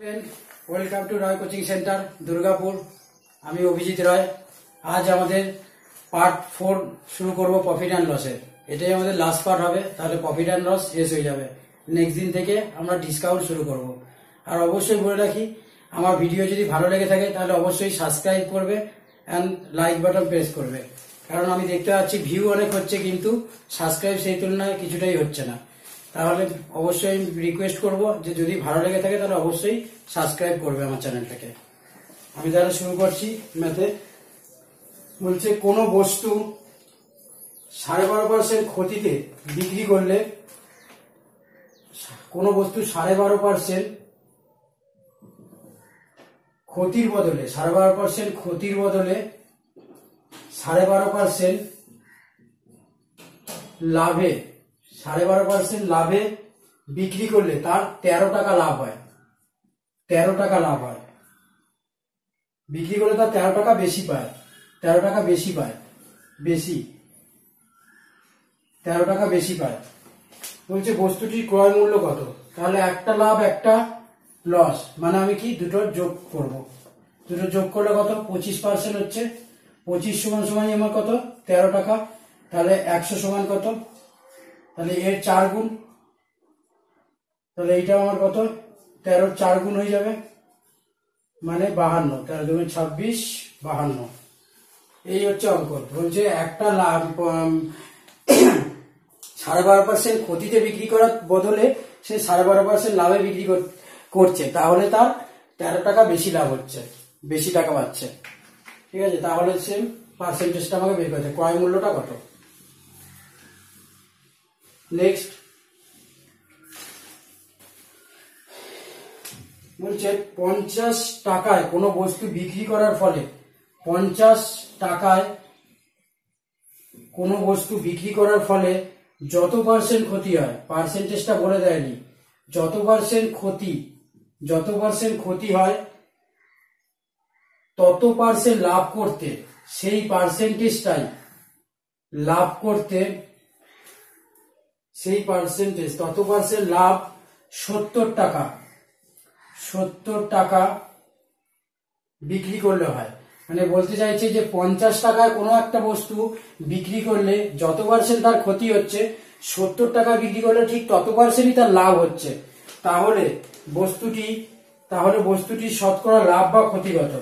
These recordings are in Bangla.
Welcome to Roy coaching centre Durgapur আমি অভিজিৎ রয়। আজ আমাদের পার্ট ফোর শুরু করব প্রফিট অ্যান্ড লসের এটাই আমাদের লাস্ট পার্ট হবে, তাহলে প্রফিট অ্যান্ড লস শেষ হয়ে যাবে। নেক্সট দিন থেকে আমরা ডিসকাউন্ট শুরু করব। আর অবশ্যই বলে রাখি, আমার ভিডিও যদি ভালো লেগে থাকে, তাহলে অবশ্যই সাবস্ক্রাইব করবে অ্যান্ড লাইক বাটন প্রেস করবে। কারণ আমি দেখতে পাচ্ছি ভিউ অনেক হচ্ছে, কিন্তু সাবস্ক্রাইব সেই তুলনায় কিছুটাই হচ্ছে না। তাহলে অবশ্যই রিকোয়েস্ট করব যে যদি ভালো লেগে থাকে তাহলে অবশ্যই সাবস্ক্রাইব করবে আমার চ্যানেলটাকে। আমি তাহলে শুরু করছি ম্যাথে। বলছে, কোনো বস্তু সাড়ে বারো পার্সেন্ট ক্ষতিতে বিক্রি করলে কোনো বস্তু সাড়ে বারো পার্সেন্ট ক্ষতির বদলে, সাড়ে বারো পার্সেন্ট ক্ষতির বদলে সাড়ে বারো পার্সেন্ট লাভে সাড়ে বারো পার্সেন্ট লাভে বিক্রি করলে তার তেরো টাকা লাভ হয়। তেরো টাকা লাভ হয়। বিক্রি করলে তার তেরো টাকা বেশি পায়। তেরো টাকা বেশি পায়। বেশি। তেরো টাকা বেশি পায়। বলছে, বস্তুটির ক্রয় মূল্য কত? তাহলে একটা লাভ, একটা লস মানে আমি কি দুটো যোগ করব? দুটো যোগ করলে কত? পঁচিশ পার্সেন্ট হচ্ছে। পঁচিশ সমান সমান আমার কত? তেরো টাকা। তাহলে একশো সমান কত? তাহলে এর চার গুণ। তাহলে এইটা আমার কত? তেরোর চার গুণ হয়ে যাবে। মানে বাহান্ন। তেরো দুগুণ ছাব্বিশ, বাহান্ন। এই হচ্ছে অঙ্ক বলছে একটা লাভ সাড়ে বারো পার্সেন্ট ক্ষতিতে বিক্রি করার বদলে সে সাড়ে বারো পার্সেন্ট লাভে বিক্রি কর- করছে। তাহলে তার তেরো টাকা বেশি লাভ হচ্ছে, বেশি টাকা পাচ্ছে। ঠিক আছে? তাহলে সে পার্সেন্টেজটা আমাকে বের হবে। ক্রয় মূল্যটা কত? নেক্সট বলছে, পঞ্চাশ টাকায় কোনো বস্তু বিক্রি করার ফলে পঞ্চাশ টাকায় কোনো বস্তু বিক্রি করার ফলে যত পার্সেন্ট ক্ষতি হয় পার্সেন্টেজটা বলে দেয়নি, যত পার্সেন্ট ক্ষতি, যত পার্সেন্ট ক্ষতি হয়, তত পার্সেন্ট লাভ করতে, সেই পার্সেন্টেজটাই লাভ করতে সেই পার্সেন্টেজ তত পার্সেন্ট লাভ? সত্তর টাকা। সত্তর টাকা বিক্রি করলে হয়। মানে বলতে চাইছে যে পঞ্চাশ টাকায় কোনো একটা বস্তু বিক্রি করলে যত পার্সেন্ট তার ক্ষতি হচ্ছে, সত্তর টাকা বিক্রি করলে ঠিক তত পার্সেন্টই তার লাভ হচ্ছে। তাহলে বস্তুটি তাহলে বস্তুটি শতকরা লাভ বা ক্ষতিগত।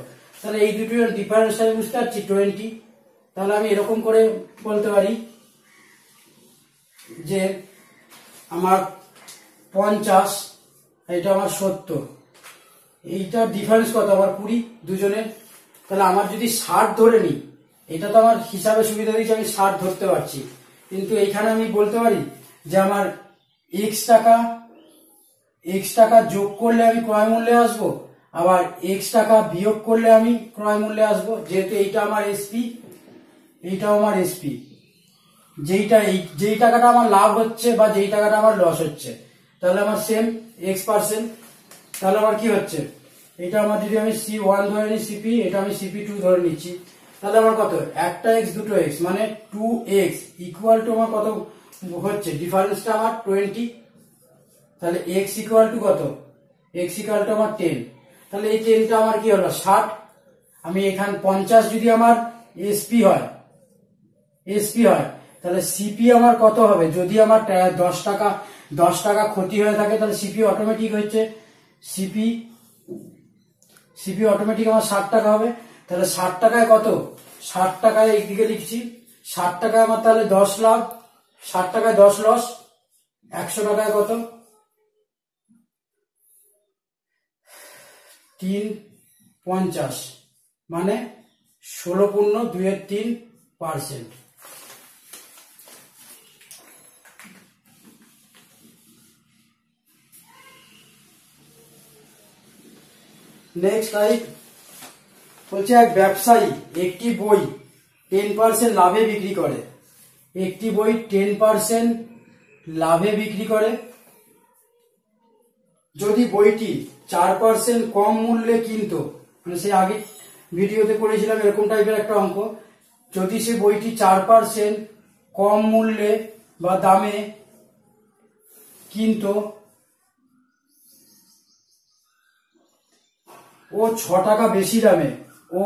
তাহলে এই দুটোর ডিফারেন্স আমি বুঝতে পারছি টোয়েন্টি তাহলে আমি এরকম করে বলতে পারি। যে আমার পঞ্চাশ এটা আমার সত্তর। এইটার ডিফারেন্স কত? আমার কুড়ি দুজনের তাহলে আমার যদি ষাট ধরে নিই, এটা তো আমার হিসাবে সুবিধা দিয়েছে, আমি ষাট ধরতে পারছি। কিন্তু এইখানে আমি বলতে পারি যে আমার এক্স টাকা এক্স টাকা যোগ করলে আমি ক্রয় মূল্যে আসব, আবার এক্স টাকা বিয়োগ করলে আমি ক্রয় মূল্যে আসব, যেহেতু এইটা আমার এসপি এইটাও আমার এসপি যেইটা এই যেই টাকাটা আমার লাভ হচ্ছে বা যেই টাকাটা আমার লস হচ্ছে, তাহলে আমার সেম এক্স পার্সেন্ট তাহলে আমার কি হচ্ছে? এটা আমার যদি আমি সি ওয়ান ধরে নিই সিপি এটা আমি সিপি টু ধরে নিচ্ছি, তাহলে আমার কত? একটা এক্স দুটো এক্স মানে টু এক্স ইকুয়াল টু আমার কত হচ্ছে? ডিফারেন্সটা আমার টোয়েন্টি তাহলে এক্স ইকুয়াল টু কত? এক্স ইকুয়াল টু আমার টেন তাহলে এই টেনটা আমার কি হলো? ষাট। আমি এখান পঞ্চাশ যদি আমার এসপি হয় এসপি হয় তাহলে সিপি আমার কত হবে? যদি আমার দশ টাকা দশ টাকা ক্ষতি হয়ে থাকে, তাহলে সিপি অটোমেটিক হচ্ছে সিপি সিপি অটোমেটিক আমার ষাট টাকা হবে। তাহলে ষাট টাকায় কত? ষাট টাকায় এইদিকে লিখছি। ষাট টাকায় আমার তাহলে দশ লাভ। ষাট টাকায় দশ লস। একশো টাকায় কত? তিন পঞ্চাশ। মানে ষোলো পূর্ণ দুইয়ের তিন পার্সেন্ট। নেক্সট টাইপ বলছে এক ব্যবসায়ী, একটি বই টেন পার্সেন্ট লাভে বিক্রি করে। একটি বই টেন পার্সেন্ট লাভে বিক্রি করে। যদি বইটি চার পার্সেন্ট কম মূল্যে কিনতো মানে সে আগে ভিডিওতে করেছিলাম এরকম টাইপের একটা অঙ্ক, যদি সে বইটি চার পার্সেন্ট কম মূল্যে বা দামে কিনতো ও ছ টাকা বেশি দামে, ও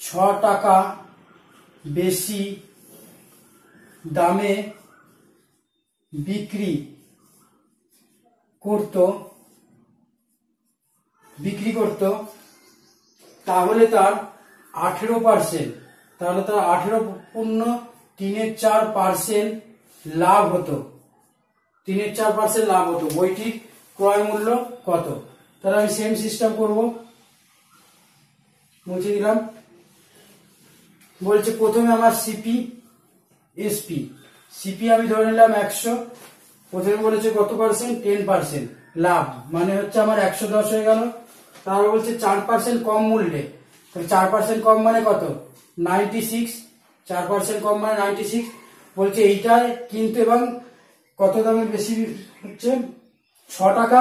ছ টাকা বেশি দামে বিক্রি করত বিক্রি করত, তাহলে তার আঠেরো পার্সেন্ট তাহলে তার আঠেরো পূর্ণ তিনের চার পার্সেন্ট লাভ হতো। তিনের চার পার্সেন্ট লাভ হতো। বইটির ক্রয় মূল্য কত? তাহলে আমি সেম সিস্টেম করব। মুছে দিলাম। বলছে প্রথমে আমার সিপি এসপি সিপি আমি ধরে নিলাম একশো। প্রথমে বলেছে কত পার্সেন্ট টেন পার্সেন্ট লাভ। মানে হচ্ছে আমার একশো দশ হয়ে গেল। তারপর বলছে চার পার্সেন্ট কম মূল্যে। তাহলে চার পার্সেন্ট কম মানে কত? নাইনটি সিক্স চার পার্সেন্ট কম মানে নাইনটি সিক্স বলছে এইটায় কিন্তু এবং কত দামে বেশি হচ্ছে? ছ টাকা।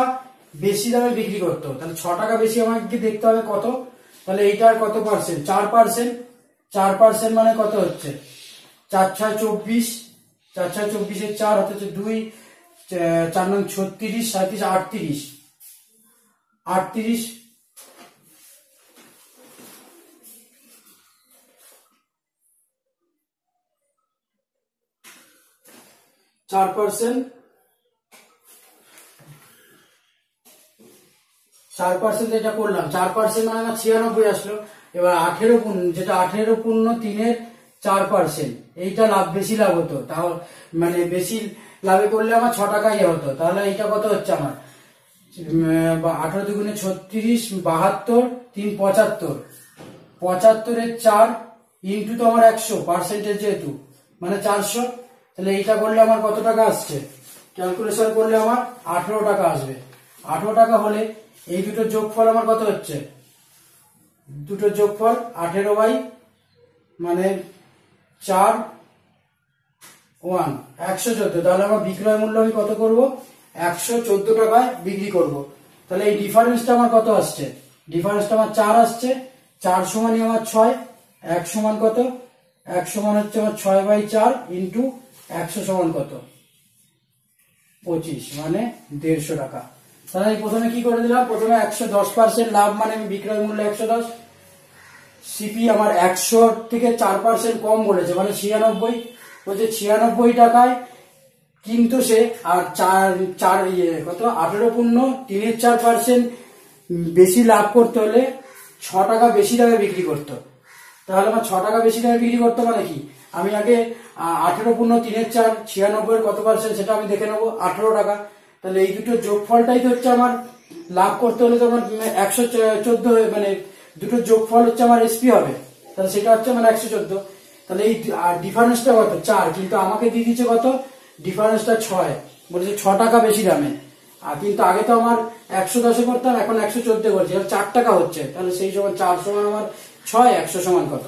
বেশি দামে বিক্রি করতো। তাহলে ছ টাকা বেশি আমাকে দেখতে হবে কত? তাহলে এইটার কত পার্সেন্ট চার পার্সেন্ট চার পার্সেন্ট মানে কত হচ্ছে? চার ছয় চব্বিশ। চার ছয় চব্বিশের চার হচ্ছে দুই চার নং ছত্রিশ সাঁত্রিশ আটত্রিশ। আটত্রিশ। চার পার্সেন্ট চার পার্সেন্ট এটা করলাম, চার পার্সেন্ট মানে আমার ছিয়ানব্বই আসলো। এবার আঠেরো পূর্ণ, যেটা আঠেরো পূর্ণ তিনের চার পার্সেন্ট এইটা লাভ, বেশি লাভ হতো। তাও মানে বেশি লাভে করলে আমার ছ টাকাই হতো। তাহলে এইটা কত হচ্ছে আমার? আঠারো দুগুণে ছত্রিশ, বাহাত্তর, তিন পঁচাত্তর। পঁচাত্তরের চার ইন্টু তো আমার একশো পার্সেন্টেজ যেহেতু মানে চারশো। তাহলে এইটা করলে আমার কত টাকা আসছে? ক্যালকুলেশন করলে আমার আঠেরো টাকা আসবে। আঠেরো টাকা হলে এই দুটোর যোগফল আমার কত হচ্ছে? দুটোর যোগফল আঠেরো বাই মানে চার ওয়ান একশো চোদ্দ। তাহলে আমার বিক্রয় মূল্য আমি কত করব? একশো চোদ্দ টাকায় বিক্রি করব। তাহলে এই ডিফারেন্সটা আমার কত আসছে? ডিফারেন্সটা আমার চার আসছে। চার সমানই আমার ছয়, এক সমান কত? এক সমান হচ্ছে আমার ছয় বাই চার ইন্টু একশো সমান কত? পঁচিশ মানে দেড়শো টাকা। তাহলে প্রথমে কি করে দিলাম? প্রথমে একশো দশ পার্সেন্ট লাভ মানে আমি বিক্রয় মূল্য একশো দশ। সিপি আমার একশো থেকে চার পার্সেন্ট কম বলেছে মানে ছিয়ানব্বই। বলছে ছিয়ানব্বই টাকায় কিন্তু সে আর চার চার ইয়ে কত? আঠেরো পূর্ণ, তিনের চার পার্সেন্ট বেশি লাভ করতে হলে ছ টাকা বেশি দামে বিক্রি করতো। তাহলে আমার ছ টাকা বেশি দামে বিক্রি করতে মানে কি? আমি আগে আঠেরো পূর্ণ, তিনের চার, ছিয়ানব্বই কত পার্সেন্ট সেটা আমি দেখে নেব, আঠেরো টাকা। তাহলে এই দুটো যোগফলটাই তো হচ্ছে আমার লাভ করতে হলে তো আমার একশো চোদ্দ মানে দুটো যোগফল হচ্ছে আমার এসপি হবে। তাহলে সেটা হচ্ছে আমার একশো চোদ্দ। তাহলে এই ডিফারেন্সটা কত? চার। কিন্তু আমাকে দিয়ে দিচ্ছে কত? ডিফারেন্সটা ছয়। বলেছে ছ টাকা বেশি দামে। আর কিন্তু আগে তো আমার একশো দশে করতাম, এখন একশো চোদ্দে করছি। চার টাকা হচ্ছে। তাহলে সেই সময় চার সমান আমার ছয়, একশো সমান কত?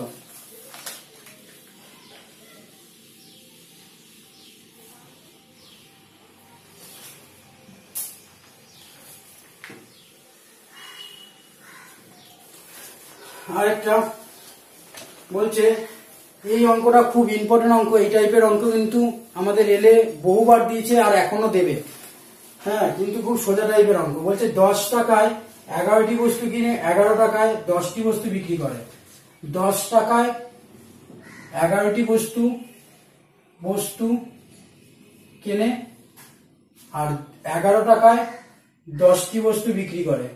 আরেকটা বলছে, এই অঙ্কটা খুব ইম্পর্টেন্ট অঙ্ক, এই টাইপের অঙ্ক কিন্তু আমাদের এলে বহুবার দিয়েছে আর এখনও দেবে। হ্যাঁ কিন্তু খুব সোজা টাইপের অঙ্ক। বলছে, দশ টাকায় এগারোটি বস্তু কিনে, এগারো টাকায় দশটি বস্তু বিক্রি করে। দশ টাকায় এগারোটি বস্তু বস্তু কেনে আর এগারো টাকায় দশটি বস্তু বিক্রি করে।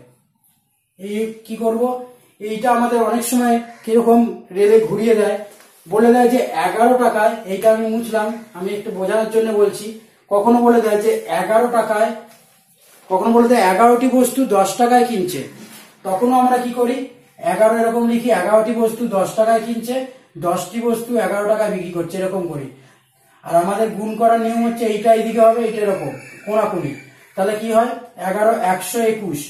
এই কি করব? এইটা আমাদের অনেক সময় কীরকম রেলে ঘুরিয়ে দেয়। বলে দেয় যে এগারো টাকায়, এইটা আমি মুছলাম, আমি একটু বোঝানোর জন্য বলছি। কখনো বলে দেয় যে এগারো টাকায়, কখনো বলে দেয় এগারোটি বস্তু দশ টাকায় কিনছে। তখনও আমরা কি করি? এগারো এরকম লিখি, এগারোটি বস্তু দশ টাকায় কিনছে, দশটি বস্তু এগারো টাকায় বিক্রি করছে, এরকম করি। আর আমাদের গুণ করার নিয়ম হচ্ছে এইটা এইদিকে হবে, এইটা এরকম, কোনাকুনি। তাহলে কি হয়? এগারো একশো একুশ,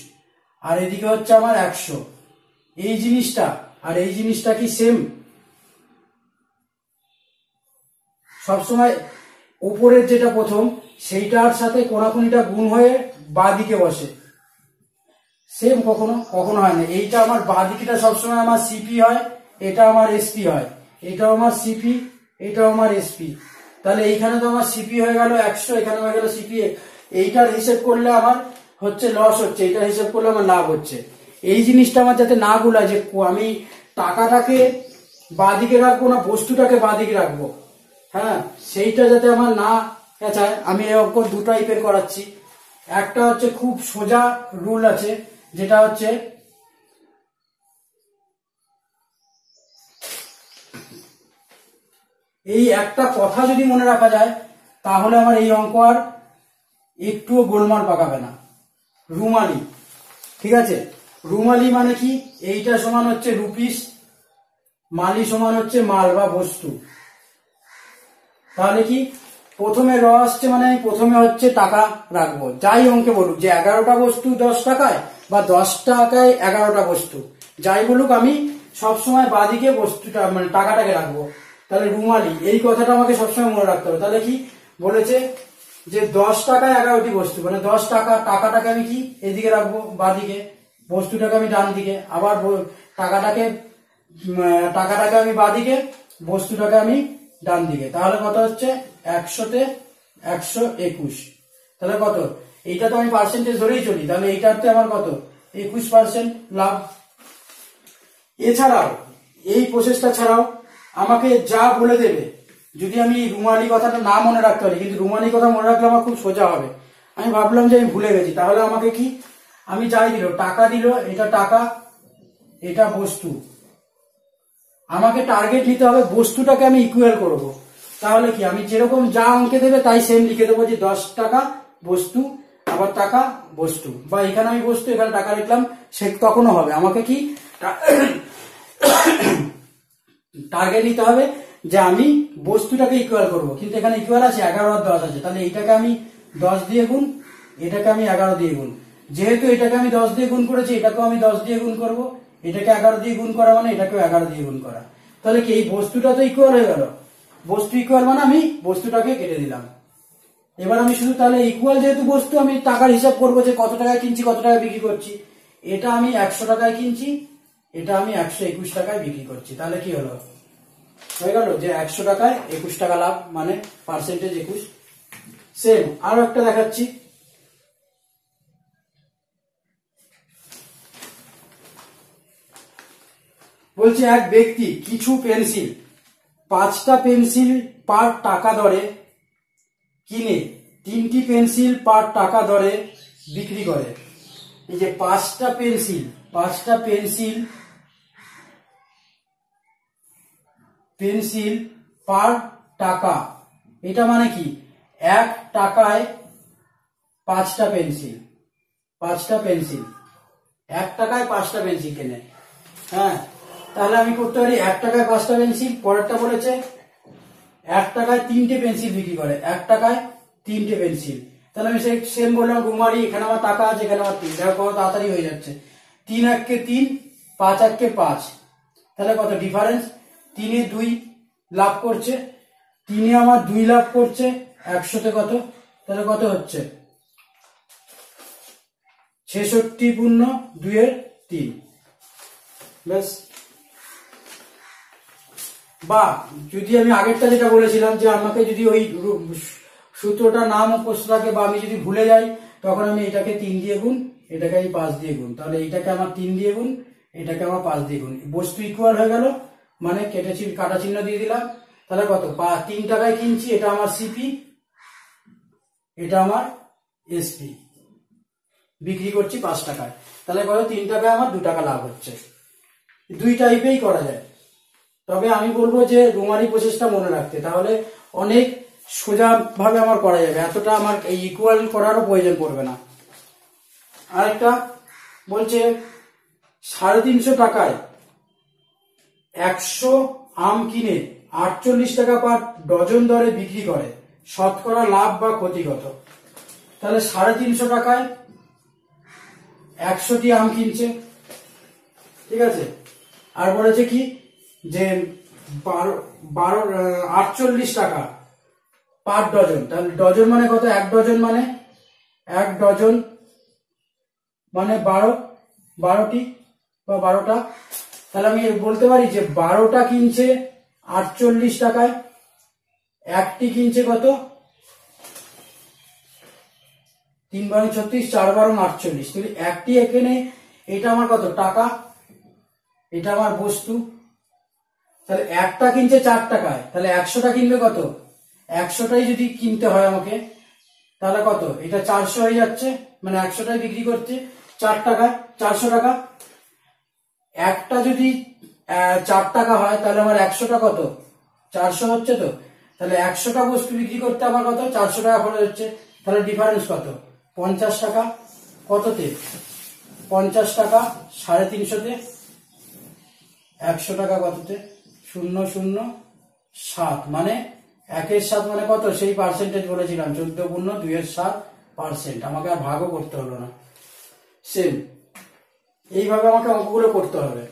আর এদিকে হচ্ছে আমার একশো। এই জিনিসটা, আর এই জিনিসটা কি সেম সবসময় উপরের যেটা প্রথম, সেইটার সাথে কোনাকুনিটা গুণ হয়ে বাঁ দিকে বসে। সেম কখনো কখনো হয় না। এইটা আমার বাঁ দিকটা সবসময় আমার সিপি হয়, এটা আমার এসপি হয়। এটাও আমার সিপি এটাও আমার এসপি তাহলে এইখানে তো আমার সিপি হয়ে গেল একশো, এখানে হয়ে গেল সিপি এইটার হিসেব করলে আমার হচ্ছে লস হচ্ছে, এইটার হিসেব করলে আমার লাভ হচ্ছে। এই জিনিসটা আমার যাতে না গুলায় যে আমি টাকাটাকে বাদিকে রাখব না, বস্তুটাকে বাদিকে রাখব। হ্যাঁ সেইটা যাতে আমার না পেঁচায়, আমি এই অঙ্ক দু টাইপের করাচ্ছি। একটা হচ্ছে খুব সোজা রুল আছে, যেটা হচ্ছে এই একটা কথা যদি মনে রাখা যায়, তাহলে আমার এই অঙ্ক আর একটুও গোলমাল পাকাবে না। রুমালি, ঠিক আছে? রুমালি মানে কি? এইটা সমান হচ্ছে রুপিস, মালি সমান হচ্ছে মাল বা বস্তু। তাহলে কি? প্রথমে র আসছে মানে প্রথমে হচ্ছে টাকা রাখব। যাই অঙ্কে বলুক, যে এগারোটা বস্তু দশ টাকায় বা দশ টাকায় এগারোটা বস্তু। যাই বলুক, আমি সবসময় বাদিকে বস্তুটা মানে টাকাটাকে রাখব। তাহলে রুমালি, এই কথাটা আমাকে সবসময় মনে রাখতে হবে। তাহলে কি? বলেছে যে দশ টাকায় এগারোটি বস্তু মানে দশ টাকা, টাকাটাকে আমি কি? এদিকে রাখব, বাদিকে। বস্তুটাকে আমি ডান দিকে, আবার টাকাটাকে টাকাটাকে আমি বাদিকে বস্তুটাকে আমি ডান দিকে। তাহলে কত হচ্ছে? একশোতে একশো একুশ। তাহলে কত? এইটা তো আমি পার্সেন্টেজ ধরেই চলি, তাহলে এইটাতে আমার কত? একুশ পার্সেন্ট লাভ। এছাড়াও, এই প্রসেসটা ছাড়াও আমাকে যা বলে দেবে, যদি আমি রুমালি কথাটা না মনে রাখতে পারি, কিন্তু রুমালি কথা মনে রাখলে আমার খুব সোজা হবে। আমি ভাবলাম যে আমি ভুলে গেছি, তাহলে আমাকে কি আমি যাই দিল, টাকা দিল, এটা টাকা, এটা বস্তু। আমাকে টার্গেট নিতে হবে, বস্তুটাকে আমি ইকুয়াল করব। তাহলে কি, আমি যেরকম যা অঙ্কে দেবে, তাই সেম লিখে দেবো যে দশ টাকা বস্তু, আবার টাকা বস্তু। বা এখানে আমি বস্তু, এখানে টাকা লিখলাম, সে তখনও হবে। আমাকে কি টার্গেট নিতে হবে যে আমি বস্তুটাকে ইকুয়াল করব। কিন্তু এখানে ইকুয়াল আছে, এগারো আর দশ আছে। তাহলে এইটাকে আমি দশ দিয়ে গুণ, এটাকে আমি এগারো দিয়ে গুণ। যেহেতু এটাকে আমি দশ দিয়ে গুণ করেছি, এটাকেও আমি দশ দিয়ে গুণ করব। এটাকে এগারো দিয়ে গুণ করা মানে এটাকেও এগারো দিয়ে গুণ করা। তাহলে কি এই বস্তুটা তো ইকুয়াল হয়ে গেল? বস্তু ইকুয়াল মানে আমি বস্তুটাকে কেটে দিলাম। এবার আমি শুধু তাহলে ইকুয়াল যেহেতু বস্তু, আমি টাকার হিসাব করব যে কত টাকায় কিনছি, কত টাকায় বিক্রি করছি। এটা আমি একশো টাকায় কিনছি, এটা আমি একশো একুশ টাকায় বিক্রি করছি। তাহলে কি হলো? হয়ে গেল যে একশো টাকায় একুশ টাকা লাভ মানে পার্সেন্টেজ একুশ। সেম আরও একটা দেখাচ্ছি। বলছে এক ব্যক্তি, কিছু পেন্সিল, পাঁচটা পেন্সিল পার টাকা দরে কিনে, তিনটি পেন্সিল পার টাকা দরে বিক্রি করে। এই যে পাঁচটা পেন্সিল পাঁচটা পেন্সিল পেন্সিল পার টাকা, এটা মানে কি? এক টাকায় পাঁচটা পেন্সিল পাঁচটা পেন্সিল, এক টাকায় পাঁচটা পেন্সিল কেনে হ্যাঁ? তাহলে আমি করতে পারি এক টাকায় পাঁচটা পেন্সিল, পরেরটা বলেছে এক টাকায় তিনটে পেন্সিল বিক্রি করে, এক টাকায় তিনটে পেন্সিল। তাহলে আমি সেই সেম বললাম রুমারি এখানে আমার টাকা আছে, এখানে আমার তিন দেখো কত তাড়াতাড়ি হয়ে যাচ্ছে। তিন এককে তিন, পাঁচ এককে পাঁচ। তাহলে কত ডিফারেন্স তিনে দুই লাভ করছে, তিনে আমার দুই লাভ করছে, একশোতে কত? তাহলে কত হচ্ছে? ছেষট্টি পূর্ণ দুইয়ের তিন। ব্যাস। বা যদি আমি আগেরটা যেটা বলেছিলাম যে আমাকে যদি ওই সূত্রটা না মুখস্থ থাকে বা আমি যদি ভুলে যাই, তখন আমি এটাকে তিন দিয়ে গুণ, এটাকে আমি পাঁচ দিয়ে গুণ। তাহলে এটাকে আমার তিন দিয়ে গুণ, এটাকে আমার পাঁচ দিয়ে গুণ। বস্তু ইকুয়াল হয়ে গেল মানে কেটে কাটা চিহ্ন দিয়ে দিলাম। তাহলে কত? তিন টাকায় কিনছি, এটা আমার সিপি এটা আমার এসপি বিক্রি করছি পাঁচ টাকায়। তাহলে কত? তিন টাকায় আমার দু টাকা লাভ হচ্ছে। দুই টাইপেই করা যায়। তবে আমি বলব যে রুমালি প্রসেসটা মনে রাখতে, তাহলে অনেক সোজা ভাবে আমার করা যাবে, এতটা আমার এই ইকুয়াল করারও প্রয়োজন পড়বে না। আরেকটা বলছে, সাড়ে তিনশো টাকায় একশো আম কিনে আটচল্লিশ টাকা পার ডজন দরে বিক্রি করে, শতকরা লাভ বা ক্ষতিগত। তাহলে সাড়ে তিনশো টাকায় একশোটি আম কিনছে, ঠিক আছে? আর বলেছে কি যে বারো বারো আটচল্লিশ টাকা পার ডজন। তাহলে ডজন মানে কত? এক ডজন মানে? এক ডজন মানে বারো, বারোটি বা বারোটা। তাহলে আমি বলতে পারি যে বারোটা কিনছে আটচল্লিশ টাকায়, একটি কিনছে কত? তিন বারো ছত্রিশ, চার বারো আটচল্লিশ। একটি এখানে, এটা আমার কত? টাকা? এটা আমার বস্তু। তাহলে একটা কিনছে চার টাকায়, তাহলে একশোটা কিনবে কত? একশোটাই যদি কিনতে হয় আমাকে, তাহলে কত? এটা চারশো হয়ে যাচ্ছে মানে একশোটাই বিক্রি করছে, চার টাকা, চারশো টাকা। একটা যদি চার টাকা হয়, তাহলে আমার একশোটা কত? চারশো হচ্ছে তো? তাহলে একশোটা বস্তু বিক্রি করতে আমার কত? চারশো টাকা খরচ হচ্ছে। তাহলে ডিফারেন্স কত? পঞ্চাশ টাকা কততে? পঞ্চাশ টাকা সাড়ে তিনশোতে। একশো টাকা কততে? শূন্য শূন্য সাত মানে একের সাত মানে কত? সেই পার্সেন্টেজ বলেছিলাম, চোদ্দ পূর্ণ দুইয়ের সাত পার্সেন্ট আমাকে আর ভাগও করতে হলো না। সেম এইভাবে আমাকে অঙ্কগুলো করতে হবে।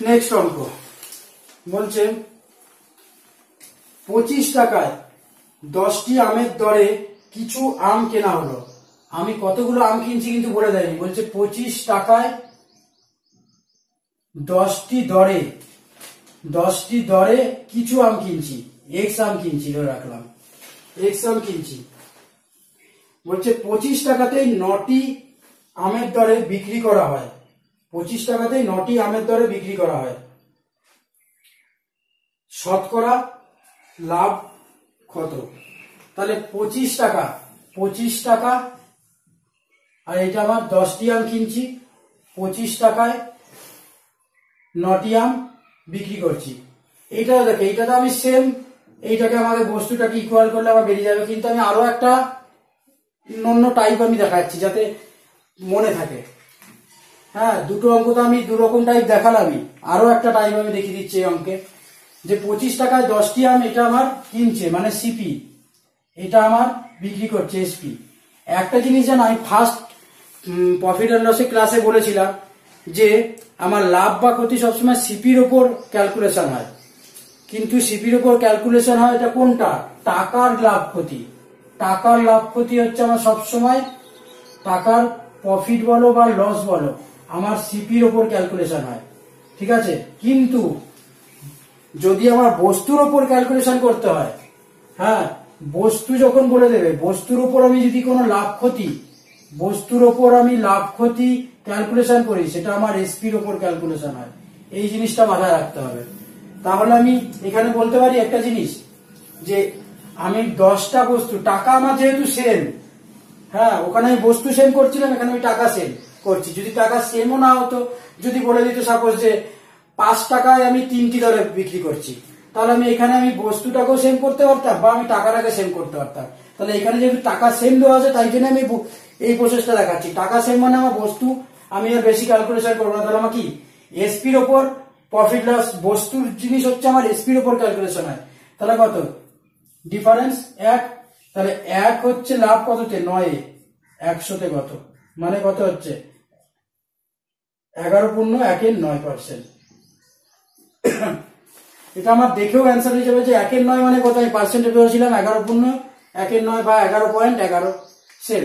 নেক্সট অঙ্ক। বলছে, পঁচিশ টাকায় দশটি আমের দরে কিছু আম কেনা হলো। আমি কতগুলো আম কিনছি কিন্তু বলে দেয়নি। বলছে পঁচিশ টাকায় দশটি দরে দশটি দরে কিছু আম কিনছি। এক্স আম কিনছি রাখলাম। এক্স আম কিনছি। বলছে পঁচিশ টাকাতেই নটি আমের দরে বিক্রি করা হয়। পঁচিশ টাকাতেই নটি আমের দরে বিক্রি করা হয়। শতকরা লাভ কত? তাহলে পঁচিশ টাকা পঁচিশ টাকা আর এটা আমার দশটি আম কিনছি, পঁচিশ টাকায় নটি আম বিক্রি করছি। এইটা দেখে এইটাতে আমি সেম এইটাকে আমাদের বস্তুটাকে ইকুয়াল করলে আমার বেরিয়ে যাবে। কিন্তু আমি আরও একটা অন্য টাইপ আমি দেখাচ্ছি যাতে মনে থাকে। হ্যাঁ দুটো অঙ্ক তো আমি দু রকম টাইপ দেখালামই। আরও একটা টাইপ আমি দেখিয়ে দিচ্ছি এই অঙ্কে। যে পঁচিশ টাকায় দশটি আম এটা আমার কিনছে মানে সিপি এটা আমার বিক্রি করছে এসপি একটা জিনিস জানো আমি ফার্স্ট প্রফিট অ্যান্ড লসের ক্লাসে বলেছিলাম যে আমার লাভ বা ক্ষতি সবসময় সিপির ওপর ক্যালকুলেশন হয়। কিন্তু সিপির ওপর ক্যালকুলেশন হয় এটা কোনটা? টাকার লাভ ক্ষতি। টাকার লাভ ক্ষতি হচ্ছে আমার সবসময় টাকার প্রফিট বলো বা লস বলো, আমার সিপির ওপর ক্যালকুলেশন হয়। ঠিক আছে? কিন্তু যদি আমার বস্তুর ওপর ক্যালকুলেশন করতে হয় হ্যাঁ বস্তু যখন বলে দেবে, বস্তুর উপর আমি যদি কোনো লাভ ক্ষতি বস্তুর ওপর আমি লাভ, ক্ষতি ক্যালকুলেশন করি, সেটা আমার এসপির ওপর ক্যালকুলেশন হয়। এই জিনিসটা মাথায় রাখতে হবে। তাহলে আমি এখানে বলতে পারি একটা জিনিস, যে আমি দশটা বস্তু, টাকা আমার যেহেতু সেম হ্যাঁ ওখানে আমি বস্তু সেম করছিলাম, এখানে আমি টাকা সেম করছি। যদি টাকা সেমও না হতো, যদি বলে দিত সাপোজ যে পাঁচ টাকায় আমি তিনটি দরে বিক্রি করছি, তাহলে আমি এখানে আমি বস্তুটাকেও সেম করতে পারতাম, বা আমি টাকাটাকে সেম করতে পারতাম। তাহলে এখানে যেহেতু টাকা সেম দেওয়া আছে, তাই জন্য আমি এই প্রসেসটা দেখাচ্ছি। টাকা সেম মানে আমার বস্তু, আমি আর বেশি ক্যালকুলেশন করব না। তাহলে আমার কি? এসপির ওপর প্রফিট লস বস্তুর জিনিস হচ্ছে আমার এসপির ওপর ক্যালকুলেশন হয়। তাহলে কত? ডিফারেন্স এক, তাহলে এক হচ্ছে লাভ কত কততে? নয়। একশোতে কত? মানে কত হচ্ছে? এগারো পূর্ণ একের নয় পার্সেন্ট এটা আমার দেখেও অ্যান্সার যাবে যে একের নয় মানে কত আমি পার্সেন্টে পেয়েছিলাম এগারো পূর্ণ একের নয় বা এগারো পয়েন্ট এগারো সেম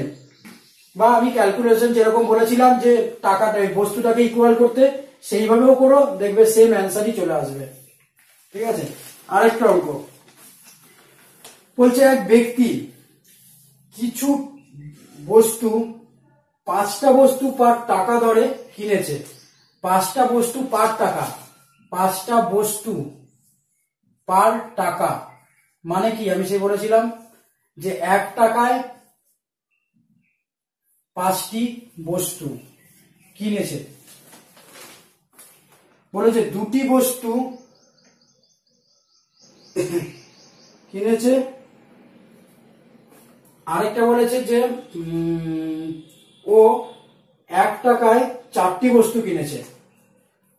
বা আমি ক্যালকুলেশন যেরকম বলেছিলাম যে টাকাটা বস্তুটাকে ইকুয়াল করতে সেইভাবেও করো, দেখবে সেম অ্যান্সারই চলে আসবে। ঠিক আছে? আরেকটা অঙ্ক। বলছে এক ব্যক্তি কিছু বস্তু, পাঁচটা বস্তু পার টাকা দরে কিনেছে। পাঁচটা বস্তু পার টাকা, পাঁচটা বস্তু পার টাকা। মানে কি? আমি সে বলেছিলাম। যে এক টাকায় পাঁচটি বস্তু কিনেছে। বলেছে দুটি বস্তু কিনেছে। আরেকটা বলেছে যে ও এক টাকায় চারটি বস্তু কিনেছে।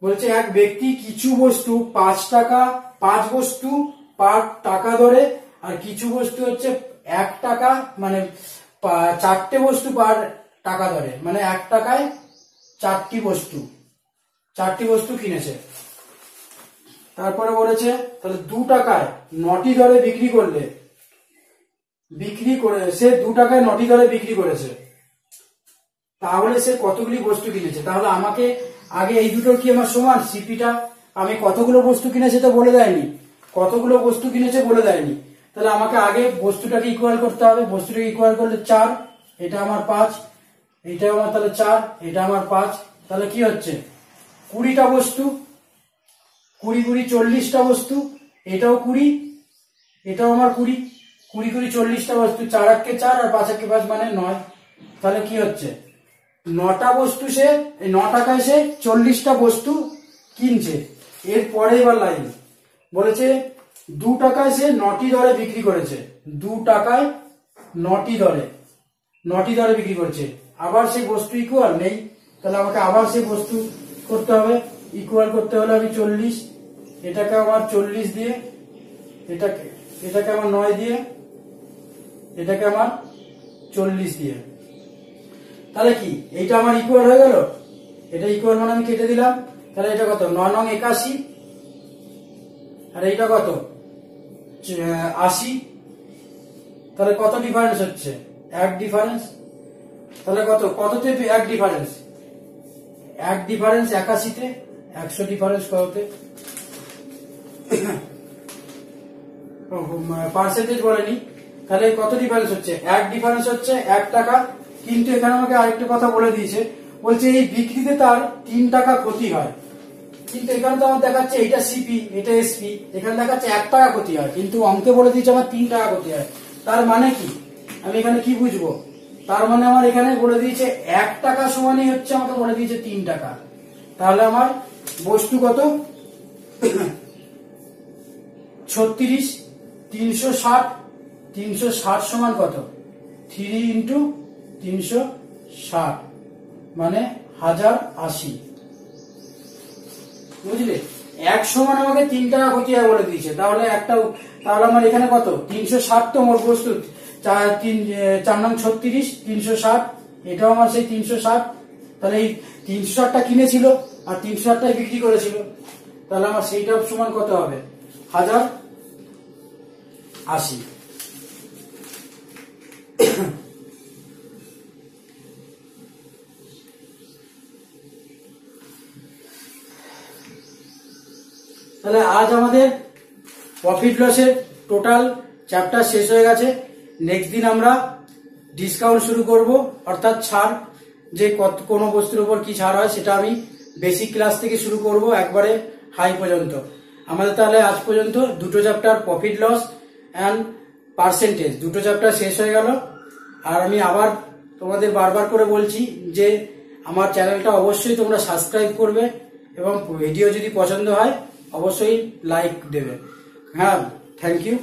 বলছে এক ব্যক্তি কিছু বস্তু, পাঁচ টাকা, পাঁচ বস্তু পার টাকা ধরে, আর কিছু বস্তু হচ্ছে এক টাকা মানে চারটে বস্তু পার টাকা ধরে। মানে এক টাকায় চারটি বস্তু। চারটি বস্তু কিনেছে। তারপরে বলেছে, তাহলে দু টাকায় নটি দরে বিক্রি করলে, বিক্রি করে, সে দু টাকায় নটি দরে বিক্রি করেছে। তাহলে সে কতগুলি বস্তু কিনেছে? তাহলে আমাকে আগে এই দুটোর কি আমার সমান? সিপিটা আমি কতগুলো বস্তু কিনেছে তো বলে দেয়নি? কতগুলো বস্তু কিনেছে বলে দেয়নি? তাহলে আমাকে আগে বস্তুটাকে ইকুয়াল করতে হবে। বস্তুটাকে ইকুয়াল করলে চার, এটা আমার পাঁচ, এটা আমার তাহলে চার, এটা আমার পাঁচ। তাহলে কি হচ্ছে? কুড়িটা বস্তু, কুড়ি কুড়ি চল্লিশটা বস্তু, এটাও কুড়ি, এটাও আমার কুড়ি। কুড়ি কুড়ি চল্লিশটা বস্তু, চার এককে চার আর পাঁচ এককে পাঁচ মানে নয়। তাহলে কি হচ্ছে? নটা বস্তু সে ন টাকায় সে চল্লিশটা বস্তু কিনছে। এর পরে এবার লাইন বলেছে দু টাকায় সে নটি দরে বিক্রি করেছে। দু টাকায় নটি দরে। নটি দরে বিক্রি করছে। আবার সেই বস্তু ইকুয়াল নেই। তাহলে আমাকে আবার সেই বস্তু করতে হবে। ইকুয়াল করতে হলে আমি চল্লিশ। এটাকে আমার চল্লিশ দিয়ে, এটাকে এটাকে আমার নয় দিয়ে, এটাকে আমার চল্লিশ দিয়ে। তাহলে কি? এইটা আমার ইকুয়াল হয়ে গেল? এটা ইকুয়াল মানে আমি কেটে দিলাম। তাহলে এটা কত? ন নং একাশি। আর এইটা কত? আশি, তাহলে কত ডিফারেন্স হচ্ছে? এক ডিফারেন্স তাহলে কত? কততে এক ডিফারেন্স এক ডিফারেন্স একাশিতে, একশো ডিফারেন্স কততে? পার্সেন্টেজ বলেনি। তাহলে কত ডিফারেন্স হচ্ছে? এক ডিফারেন্স হচ্ছে এক টাকা। কিন্তু এখানে আমাকে আরেকটা কথা বলে দিয়েছে। বলছে এই বিক্রিতে তার তিন টাকা ক্ষতি হয়। কিন্তু এখানে তো আমার দেখাচ্ছে এটা সিপি এটা এসপি এখানে দেখাচ্ছে এক টাকা ক্ষতি হয়, কিন্তু অঙ্কে বলে দিয়েছে আমার তিন টাকা ক্ষতি হয়। তার মানে কি? আমি এখানে কি বুঝব? তার মানে আমার এখানে বলে দিয়েছে এক টাকা সমানই হচ্ছে, আমাকে বলে দিয়েছে তিন টাকা। তাহলে আমার বস্তু কত? ছত্রিশ, তিনশো ষাট তিনশো ষাট সমান কত? থ্রি ইন্টু তিনশো ষাট মানে হাজার আশি। বুঝলে? এক সমান আমাকে তিন টাকা হয় বলে দিয়েছে। তাহলে একটা তাহলে আমার এখানে কত? তিনশো ষাট তো মোট প্রস্তুত। চার চার নং ছত্রিশ, তিনশো ষাট, এটাও আমার সেই তিনশো ষাট। তাহলে এই তিনশো ষাটটা কিনেছিল আর তিনশো ষাটটাই বিক্রি করেছিল। তাহলে আমার সেইটা সমান কত হবে? হাজার আশি। তাহলে আজ আমাদের প্রফিট লসের টোটাল চ্যাপ্টার শেষ হয়ে গেছে। নেক্সট দিন আমরা ডিসকাউন্ট শুরু করব। অর্থাৎ ছাড়, যে কত, কোনো বস্তুর উপর কি ছাড় হয় সেটা আমি বেসিক ক্লাস থেকে শুরু করব একবারে হাই পর্যন্ত। আমাদের তাহলে আজ পর্যন্ত দুটো chapter profit loss and percentage দুটো চ্যাপ্টার শেষ হয়ে গেল। আর আমি আবার তোমাদের বারবার করে বলছি যে আমার চ্যানেলটা অবশ্যই তোমরা সাবস্ক্রাইব করবে এবং ভিডিও যদি পছন্দ হয় অবশ্যই লাইক দেবে। হ্যাঁ থ্যাংক ইউ